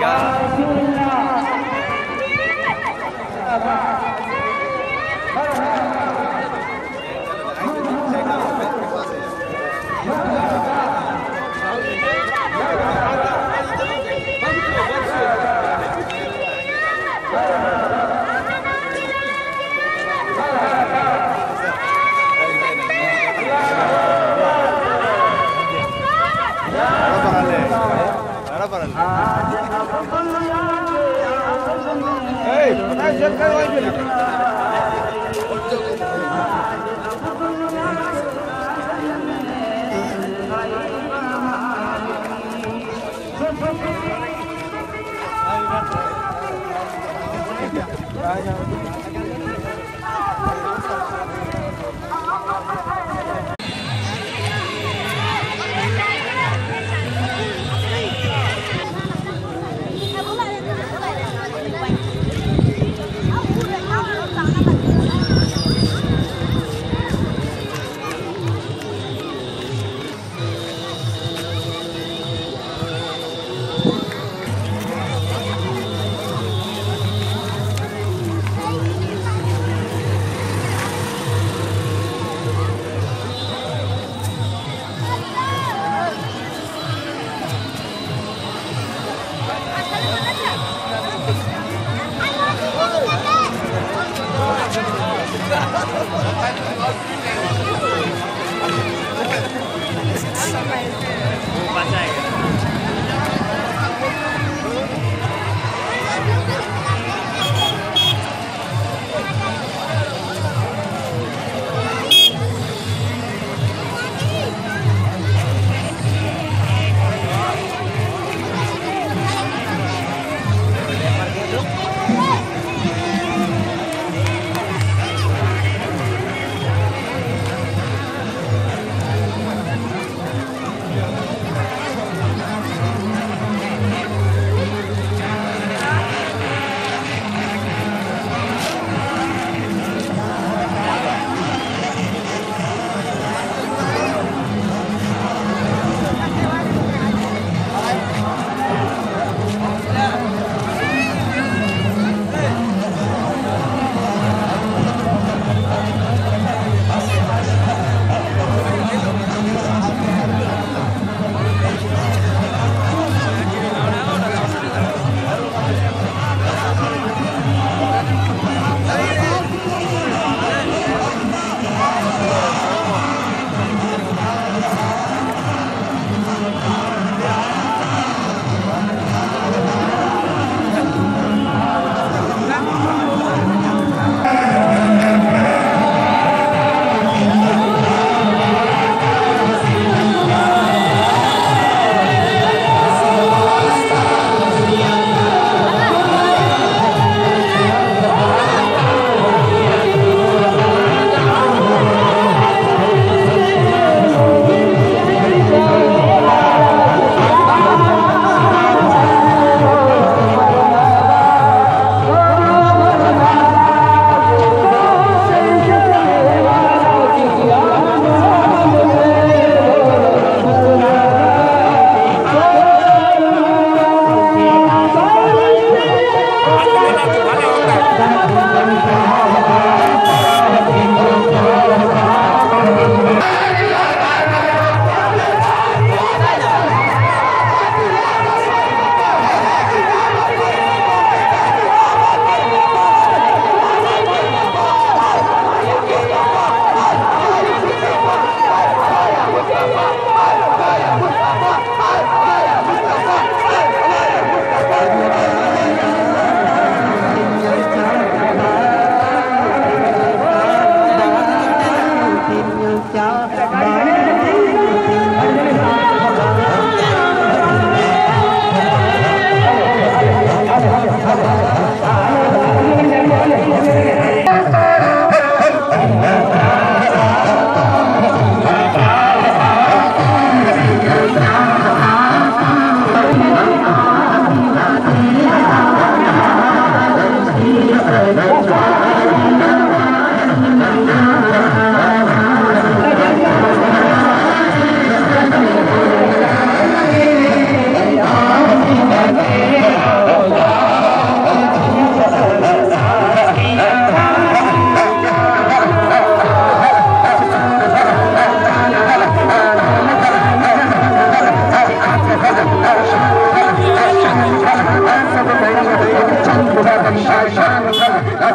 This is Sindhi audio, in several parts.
呀 Hey, ད�ྒྒ ད�ྦ ད�ྲ སཀ སྲྱ དགིས ཁཁ ཁཇ ཁྲ ཁན ཁཁ ཁཁཁ ཁ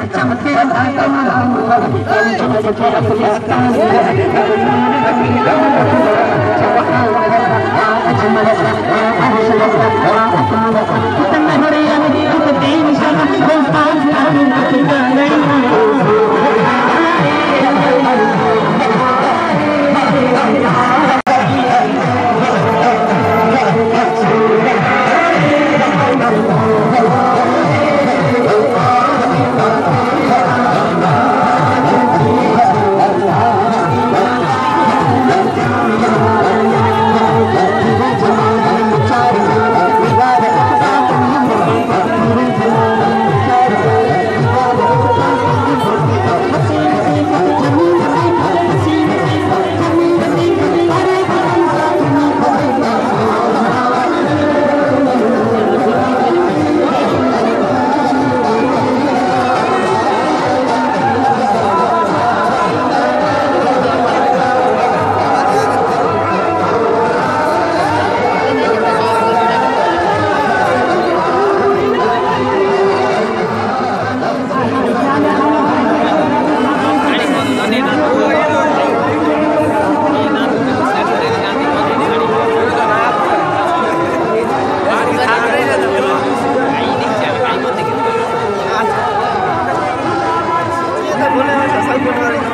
I'm tú levantas